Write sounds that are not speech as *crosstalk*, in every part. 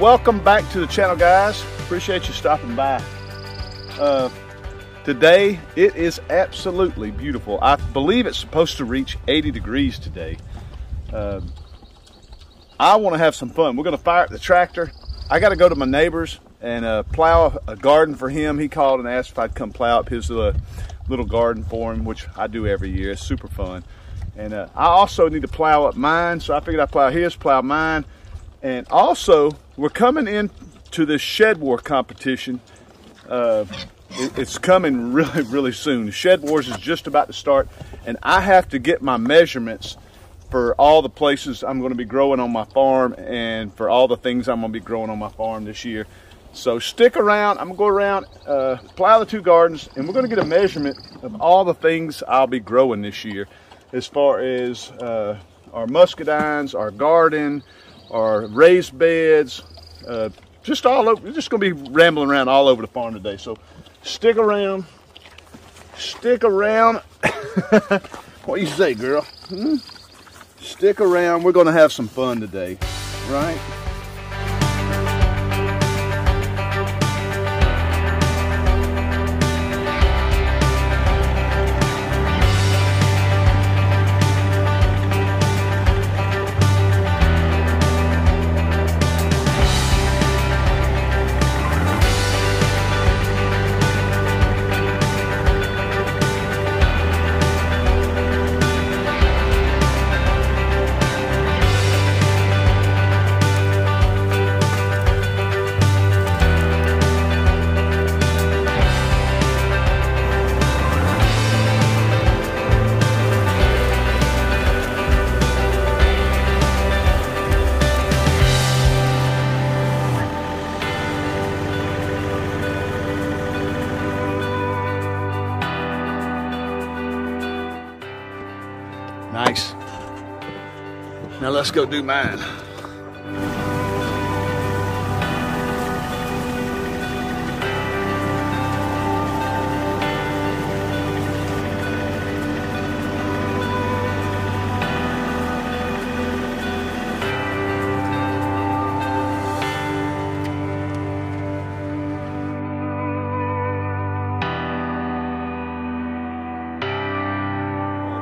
Welcome back to the channel, guys. Appreciate you stopping by. Uh, today, it is absolutely beautiful. I believe it's supposed to reach 80 degrees today. Uh, I want to have some fun. We're going to fire up the tractor. I got to go to my neighbor's and uh, plow a garden for him. He called and asked if I'd come plow up his uh, little garden for him, which I do every year. It's super fun. And uh, I also need to plow up mine, so I figured I'd plow his, plow mine. And also, we're coming into this shed war competition. Uh, it, it's coming really, really soon. Shed Wars is just about to start, and I have to get my measurements for all the places I'm going to be growing on my farm and for all the things I'm going to be growing on my farm this year. So stick around. I'm going to go around, uh, plow the two gardens, and we're going to get a measurement of all the things I'll be growing this year as far as uh, our muscadines, our garden, our raised beds, uh, just all over. Just to be rambling around all over the farm today. So stick around. Stick around. *laughs* what you say, girl? Hmm? Stick around. We're to have some fun today, right? Nice. Now let's go do mine.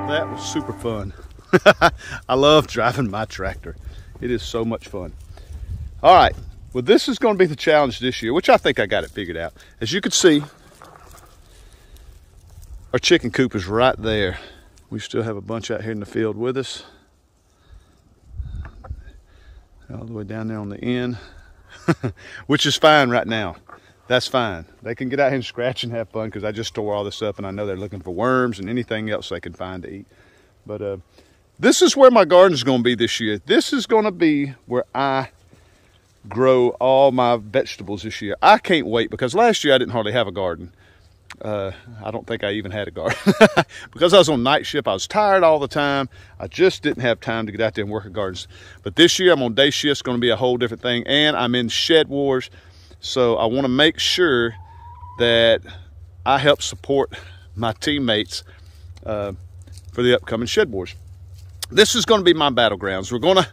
That was super fun. *laughs* I love driving my tractor. It is so much fun. All right, well this is gonna be the challenge this year, which I think I got it figured out. As you can see, our chicken coop is right there. We still have a bunch out here in the field with us. All the way down there on the end, *laughs* which is fine right now that's fine. They can get out here and scratch and have fun because I just store all this up and I know they're looking for worms and anything else they can find to eat. But uh, this is where my garden is going to be this year. This is going to be where I grow all my vegetables this year. I can't wait because last year I didn't hardly have a garden. Uh, I don't think I even had a garden *laughs* because I was on night shift. I was tired all the time. I just didn't have time to get out there and work at gardens. But this year I'm on day shift. It's going to be a whole different thing. And I'm in shed wars. So I want to make sure that I help support my teammates uh, for the upcoming Shed Wars. This is going to be my battlegrounds. We're going to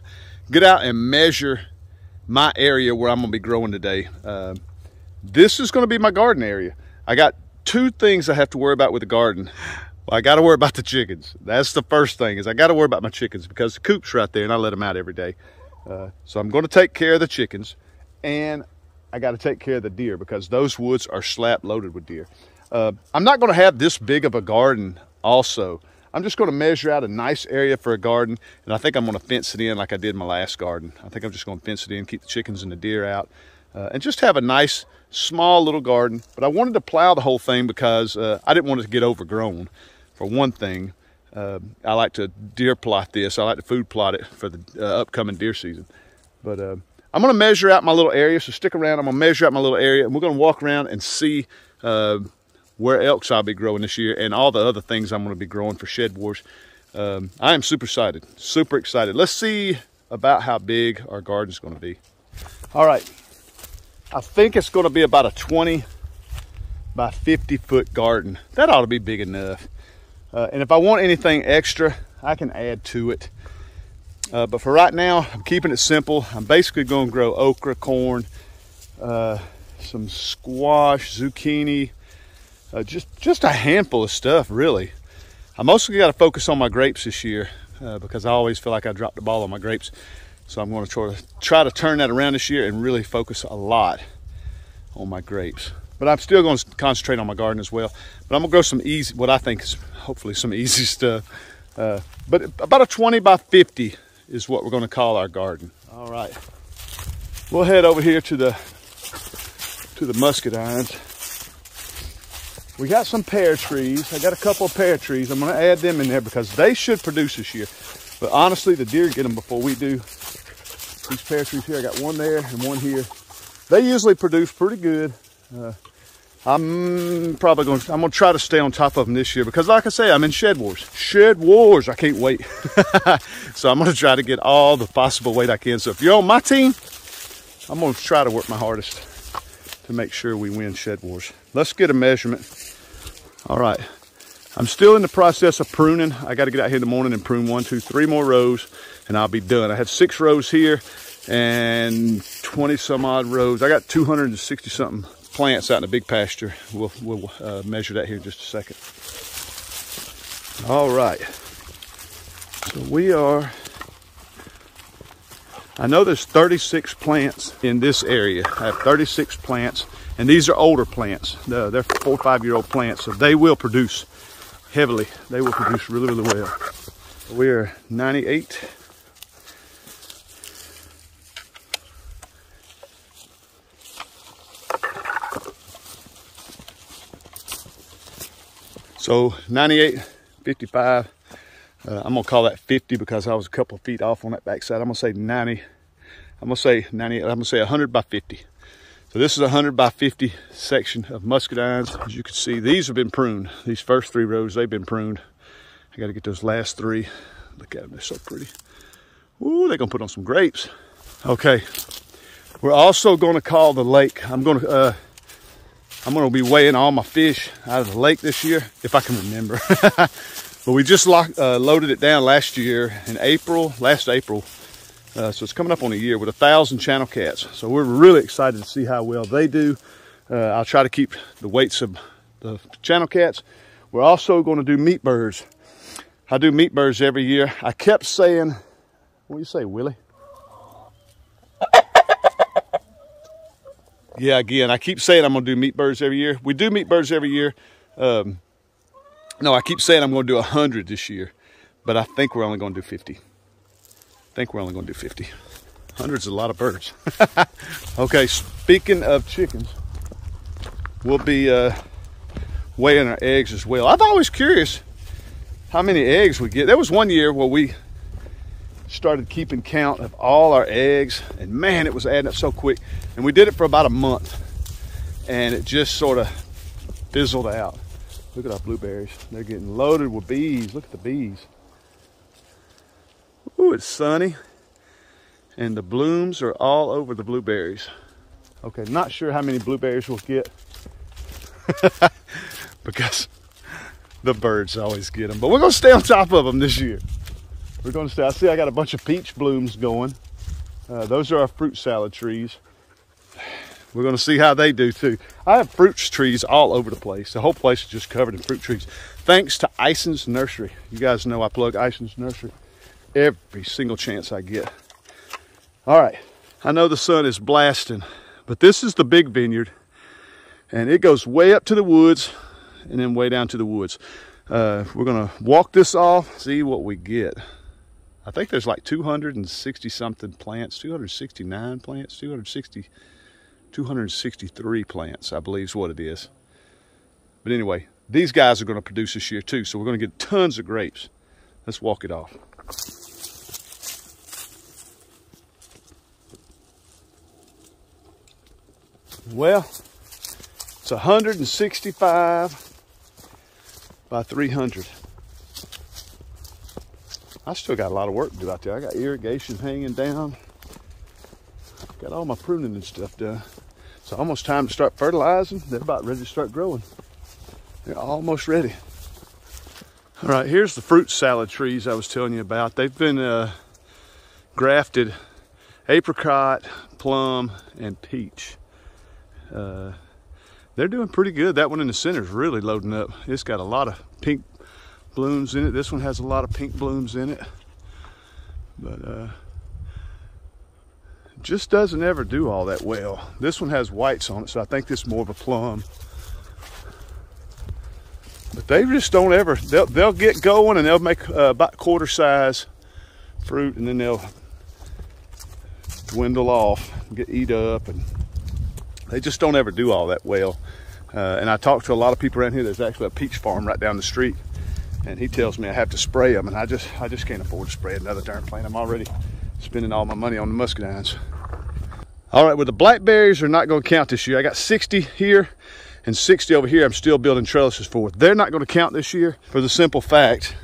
get out and measure my area where I'm going to be growing today. Uh, this is going to be my garden area. I got two things I have to worry about with the garden. Well, I got to worry about the chickens. That's the first thing is I got to worry about my chickens because the coop's right there and I let them out every day. Uh, so I'm going to take care of the chickens and I got to take care of the deer because those woods are slap loaded with deer. Uh, I'm not going to have this big of a garden also. I'm just going to measure out a nice area for a garden, and I think I'm going to fence it in like I did my last garden. I think I'm just going to fence it in, keep the chickens and the deer out, uh, and just have a nice, small little garden. But I wanted to plow the whole thing because uh, I didn't want it to get overgrown, for one thing. Uh, I like to deer plot this. I like to food plot it for the uh, upcoming deer season. But I'm gonna measure out my little area, so stick around. I'm gonna measure out my little area and we're gonna walk around and see uh, where else I'll be growing this year and all the other things I'm gonna be growing for Shed Wars. Um, I am super excited, super excited. Let's see about how big our garden's gonna be. All right, I think it's gonna be about a 20 by 50 foot garden. That ought to be big enough. Uh, and if I want anything extra, I can add to it. Uh, but for right now, I'm keeping it simple. I'm basically going to grow okra, corn, uh, some squash, zucchini, uh, just just a handful of stuff, really. I mostly got to focus on my grapes this year uh, because I always feel like I dropped the ball on my grapes. So I'm going to try to try to turn that around this year and really focus a lot on my grapes. But I'm still going to concentrate on my garden as well. But I'm going to grow some easy, what I think is hopefully some *laughs* easy stuff. Uh, but about a 20 by 50 is what we're going to call our garden. All right. We'll head over here to the to the muscadines. We got some pear trees. I got a couple of pear trees. I'm going to add them in there because they should produce this year. But honestly, the deer get them before we do. These pear trees here, I got one there and one here. They usually produce pretty good. Uh, I'm probably going to, I'm going to try to stay on top of them this year because like I say, I'm in shed wars. Shed wars. I can't wait. *laughs* so I'm going to try to get all the possible weight I can. So if you're on my team, I'm going to try to work my hardest to make sure we win shed wars. Let's get a measurement. All right. I'm still in the process of pruning. I got to get out here in the morning and prune one, two, three more rows and I'll be done. I have six rows here and 20 some odd rows. I got 260 something plants out in a big pasture. We'll, we'll uh, measure that here in just a second. All right. So we are, I know there's 36 plants in this area. I have 36 plants and these are older plants. They're four or five year old plants. So they will produce heavily. They will produce really, really well. We're 98 So 98, 55. Uh, I'm gonna call that 50 because I was a couple of feet off on that backside. I'm gonna say 90. I'm gonna say 98. I'm gonna say 100 by 50. So this is a 100 by 50 section of muscadines. As you can see, these have been pruned. These first three rows, they've been pruned. I gotta get those last three. Look at them, they're so pretty. Ooh, they're gonna put on some grapes. Okay, we're also gonna call the lake. I'm gonna uh, I'm going to be weighing all my fish out of the lake this year, if I can remember. *laughs* but we just locked, uh, loaded it down last year in April, last April. Uh, so it's coming up on a year with a thousand channel cats. So we're really excited to see how well they do. Uh, I'll try to keep the weights of the channel cats. We're also going to do meat birds. I do meat birds every year. I kept saying, what do you say, Willie? Yeah, again, I keep saying I'm going to do meat birds every year. We do meat birds every year. Um, no, I keep saying I'm going to do 100 this year, but I think we're only going to do 50. I think we're only going to do 50. 100's a lot of birds. *laughs* okay, speaking of chickens, we'll be uh, weighing our eggs as well. I'm always curious how many eggs we get. There was one year where we started keeping count of all our eggs and man it was adding up so quick. And we did it for about a month and it just sort of fizzled out. Look at our blueberries. They're getting loaded with bees. Look at the bees. Ooh, it's sunny and the blooms are all over the blueberries. Okay not sure how many blueberries we'll get *laughs* because the birds always get them but we're gonna stay on top of them this year we're going to stay. I see I got a bunch of peach blooms going. Uh, those are our fruit salad trees. We're going to see how they do too. I have fruit trees all over the place. The whole place is just covered in fruit trees. Thanks to Ison's Nursery. You guys know I plug Ison's Nursery every single chance I get. All right. I know the sun is blasting, but this is the big vineyard and it goes way up to the woods and then way down to the woods. Uh, we're going to walk this off, see what we get. I think there's like 260 something plants, 269 plants, 260, 263 plants, I believe is what it is. But anyway, these guys are going to produce this year too, so we're going to get tons of grapes. Let's walk it off. Well, it's 165 by 300. I still got a lot of work to do out there. I got irrigation hanging down. Got all my pruning and stuff done. It's almost time to start fertilizing. They're about ready to start growing. They're almost ready. All right, here's the fruit salad trees I was telling you about. They've been uh, grafted apricot, plum, and peach. Uh, they're doing pretty good. That one in the center is really loading up. It's got a lot of pink blooms in it. This one has a lot of pink blooms in it. But uh, just doesn't ever do all that well. This one has whites on it, so I think this is more of a plum. But they just don't ever, they'll, they'll get going and they'll make uh, about quarter size fruit and then they'll dwindle off, get eat up, and they just don't ever do all that well. Uh, and I talked to a lot of people around here. There's actually a peach farm right down the street, and he tells me I have to spray them, and I just I just can't afford to spray another darn plant. I'm already spending all my money on the muscadines. All right, well the blackberries are not going to count this year. I got 60 here and 60 over here. I'm still building trellises for. They're not going to count this year for the simple fact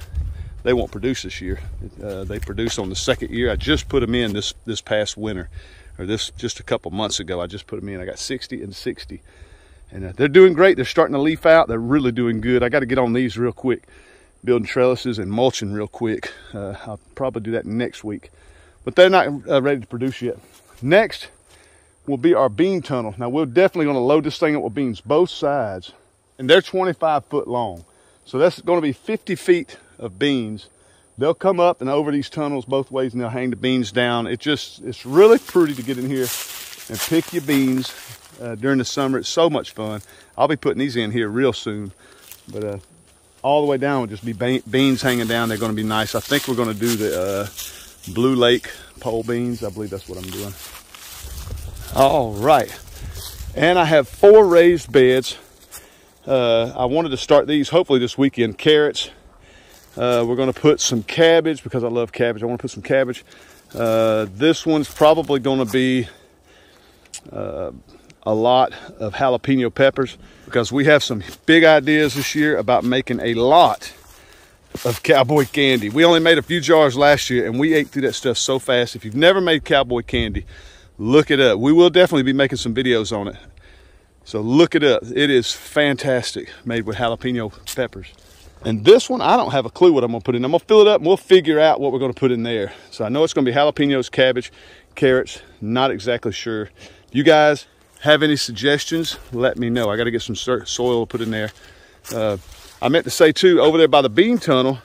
they won't produce this year. Uh, they produce on the second year. I just put them in this this past winter, or this just a couple months ago. I just put them in. I got 60 and 60 and uh, they're doing great. They're starting to leaf out. They're really doing good. I got to get on these real quick, building trellises and mulching real quick. Uh, I'll probably do that next week, but they're not uh, ready to produce yet. Next will be our bean tunnel. Now we're definitely going to load this thing up with beans, both sides, and they're 25 foot long. So that's going to be 50 feet of beans. They'll come up and over these tunnels both ways and they'll hang the beans down. It just, it's really pretty to get in here and pick your beans uh, during the summer. It's so much fun. I'll be putting these in here real soon. But uh, all the way down will just be beans hanging down. They're going to be nice. I think we're going to do the uh, Blue Lake pole beans. I believe that's what I'm doing. All right. And I have four raised beds. Uh, I wanted to start these hopefully this weekend. Carrots. Uh, we're going to put some cabbage because I love cabbage. I want to put some cabbage. Uh, this one's probably going to be uh, a lot of jalapeno peppers because we have some big ideas this year about making a lot of cowboy candy. We only made a few jars last year and we ate through that stuff so fast. If you've never made cowboy candy, look it up. We will definitely be making some videos on it. So look it up. It is fantastic, made with jalapeno peppers. And this one, I don't have a clue what I'm gonna put in. I'm gonna fill it up and we'll figure out what we're gonna put in there. So I know it's gonna be jalapenos, cabbage, carrots, not exactly sure. You guys have any suggestions, let me know. I got to get some soil put in there. Uh, I meant to say too, over there by the bean tunnel,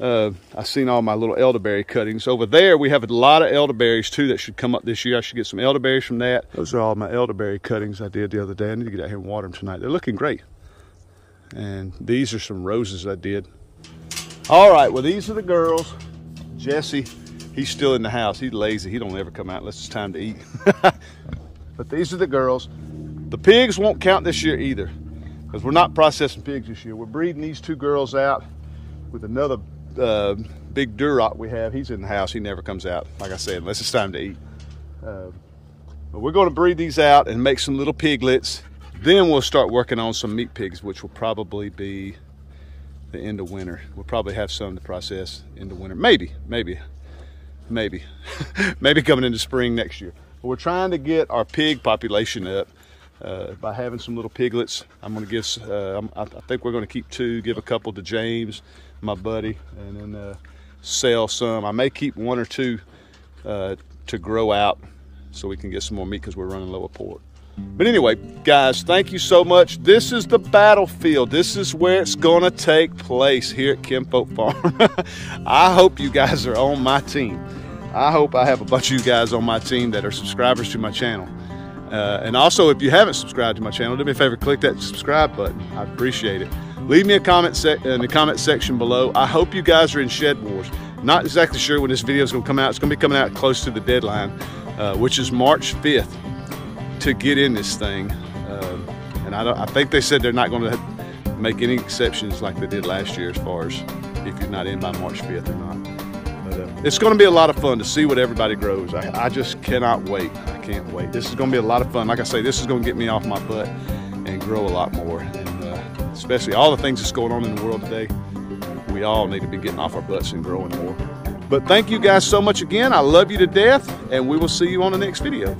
uh, I've seen all my little elderberry cuttings. Over there, we have a lot of elderberries too that should come up this year. I should get some elderberries from that. Those are all my elderberry cuttings I did the other day. I need to get out here and water them tonight. They're looking great. And these are some roses I did. All right, well, these are the girls. Jesse, he's still in the house. He's lazy. He don't ever come out unless it's time to eat. *laughs* But these are the girls. The pigs won't count this year either because we're not processing pigs this year. We're breeding these two girls out with another uh, big Duroc we have. He's in the house. He never comes out, like I said, unless it's time to eat. Uh, but we're going to breed these out and make some little piglets. Then we'll start working on some meat pigs, which will probably be the end of winter. We'll probably have some to process in the winter. Maybe, maybe, maybe. *laughs* maybe coming into spring next year. But we're trying to get our pig population up uh, by having some little piglets. I'm going to give, uh, I think we're going to keep two, give a couple to James, my buddy, and then uh, sell some. I may keep one or two uh, to grow out so we can get some more meat because we're running low of pork. But anyway, guys, thank you so much. This is the battlefield. This is where it's going to take place here at Kinfolk Farm. *laughs* I hope you guys are on my team. I hope I have a bunch of you guys on my team that are subscribers to my channel. Uh, and also, if you haven't subscribed to my channel, do me a favor, click that subscribe button. I appreciate it. Leave me a comment in the comment section below. I hope you guys are in Shed Wars. Not exactly sure when this video is going to come out. It's going to be coming out close to the deadline, uh, which is March 5th, to get in this thing. Uh, and I, I think they said they're not going to make any exceptions like they did last year as far as if you're not in by March 5th or not it's going to be a lot of fun to see what everybody grows. I, I just cannot wait. I can't wait. This is going to be a lot of fun. Like I say, this is going to get me off my butt and grow a lot more. And uh, especially all the things that's going on in the world today, we all need to be getting off our butts and growing more. But thank you guys so much again. I love you to death, and we will see you on the next video.